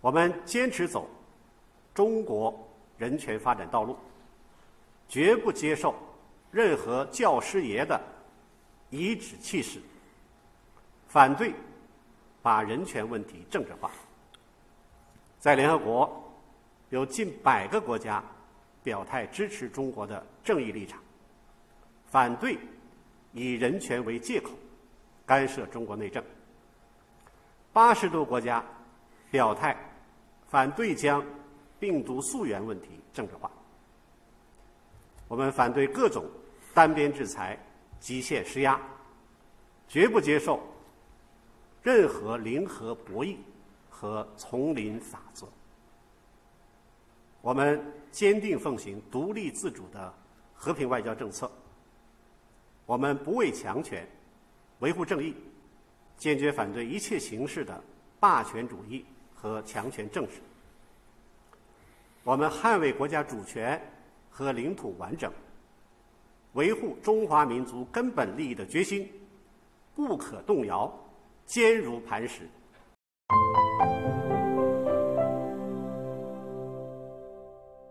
我们坚持走中国人权发展道路，绝不接受任何教师爷的颐指气使，反对把人权问题政治化。在联合国，有近百个国家表态支持中国的正义立场，反对以人权为借口干涉中国内政。八十多国家表态反对将病毒溯源问题政治化。我们反对各种单边制裁、极限施压，绝不接受任何零和博弈和丛林法则。我们坚定奉行独立自主的和平外交政策。我们不畏强权，维护正义。坚决反对一切形式的霸权主义和强权政治。我们捍卫国家主权和领土完整，维护中华民族根本利益的决心不可动摇，坚如磐石。